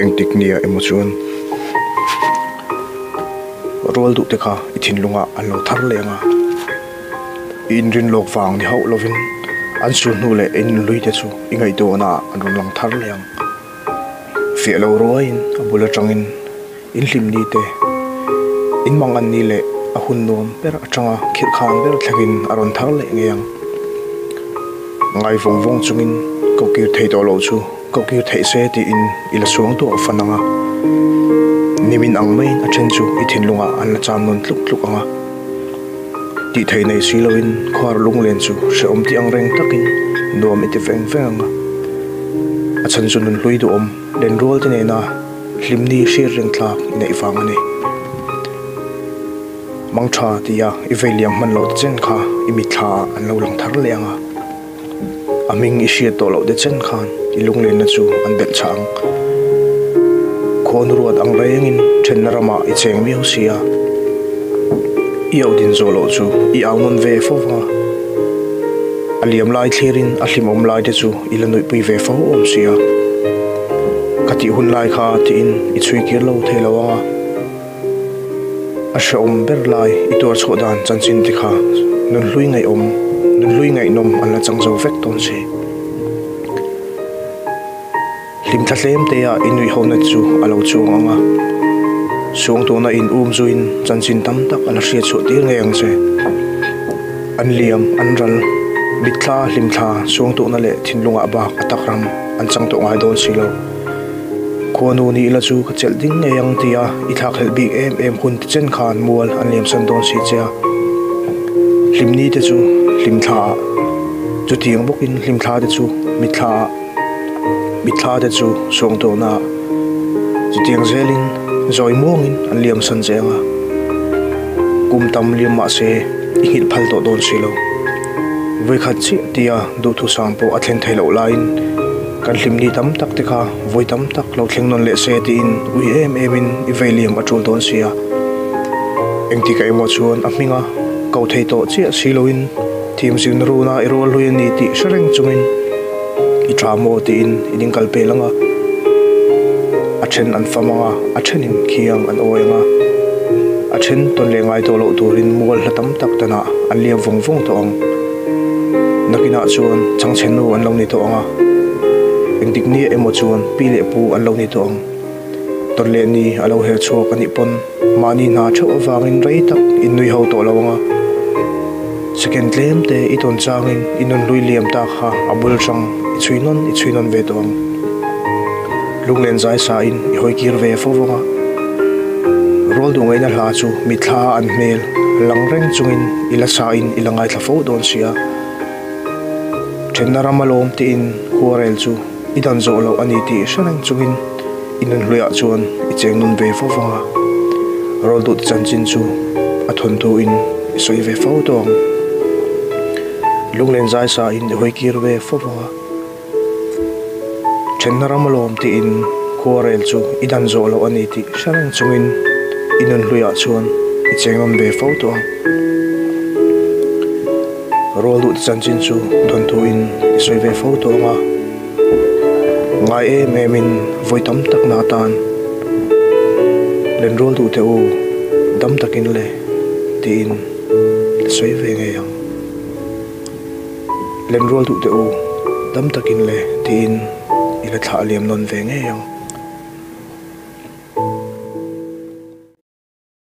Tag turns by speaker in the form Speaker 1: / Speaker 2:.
Speaker 1: eng tik nia emo chuan rol du te kha i thin lunga an lo thar lenga in rin lok wang ni ho lovin an su nu le in lui te chu, i ngai do na, an ron lang thar leng fe lo roin abula tangin in. Hlim ni te. In mang an ni le, a hun nom per atanga khir khan ber thlagin aron thar le ngeang ngai vong vong chungin kokir thei to lo chu ko kir thei se ti in ila suang to fananga nimin ang main a chen chu i thin lunga an la cham non tluk tluk anga ti thei nei siloin khoa lung lên chu se om ti ang reng takin nuam iti phèn veng anga a chan chu nun hlui du om den rol te na hlimni shir reng thlak ina ifang mang tha ti ya i man lo chen kha i mi thla an lo lang thar aming to lo de chen khan, ilung lung len na chu an bel chang khon ruat ang rengin then rama i cheng mi hosia i din zo lo chu, i au non ve fo wa aliam lai thlerin a om lai te chu ilanoi pui ve fo om sia. Kati hun lai kha ti in, i chui kir lo the lo wa a sha om ber lai, i tor chho dan chan chin ti kha, nun hlui ngai om nun lui ngai nom an la chang zo vek ton si lim tha hlem te ya inui ho na chu alo chu anga suang to na in um zuin, chan chin tam tak ala hria chu tir nge ang se an liam, an ral, bit thla lim thla suang to na le thin lunga ba atak ram, an chang to ngai don silo khonu ni la chu ka chel ding anh yang tia, i thak hel bi em em hun chân chen khan mual, an liam san don si cha lim ni te chu lim tha. Chu tiang bok in lim tha de chu mi tha. Mi tha de chu song to na chu tiang zelin zoi muangin an liam san zenga kum tam liam ma se i hit phal to don silo voi khat chi tia du thu sang po athen thai lo lain kan lim ni tam tak te kha voi tam tak lo thleng non le se ti in, ui em em in, i ve liam atul don sia eng ti kai mo chuan a minga ko thei to chi silo in thim sin ru na i rol hui ni ti chung chungin i tra mo ti in in kal pe langa. A chen an famanga a thenin khiang an oenga a chen ton le ngai to lo turin mual hla tam tak tana, an liam vong vong to ong nakina chuan, chang chen nu an lo ni to anga. Eng dik ni emo chuan, pi le pu an lo ni to ong ton le ni alo he chuak ani pon. Mani na chho awangin rei tak, in nui ho to lo anga second claim te i ton changin inon lui liam ta kha abul chang i chuinon i chuinon ve to lunglen zai sa in, i hoi kir ve fo vonga rol du ngai e na hla chu, mi thla an mel lang reng chungin ila sa in ilangai thla fo don sia. Thenna ramalom te in, huarel chu idan zo lo ani ti shanang chungin inun hluya ah chuan, i cheng nun ve fo vonga rol du chan chin chu, a thon tu in, i soi ve fo lung len zai sa in de hoi kir ve fo chen thenna ramalom ti in korel chu idan zo lo ani ti shanang chungin inun hluya chuan i cheng nun ve fo to rol du chan chin chu don tu in i soi ve fo to donga ngai e me min voi tam tak na tan len rol du te u dam takin le ti in soi ve nge yang len rol du te u dam takin le tin ila thaliam non ve nge yang